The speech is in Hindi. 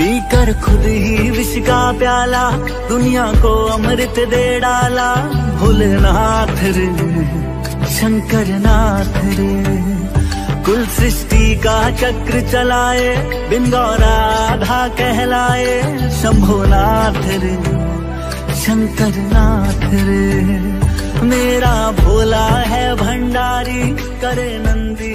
पीकर खुद ही विष का प्याला, दुनिया को अमृत दे डाला। भोलेनाथ रे शंकर नाथ रे। कुल सृष्टि का चक्र चलाए बिन गौराधा कहलाए। शंभोनाथ रे शंकर नाथ रे। मेरा भोला है भंडारी, करे नंदी।